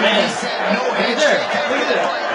man. Hey there. Look at.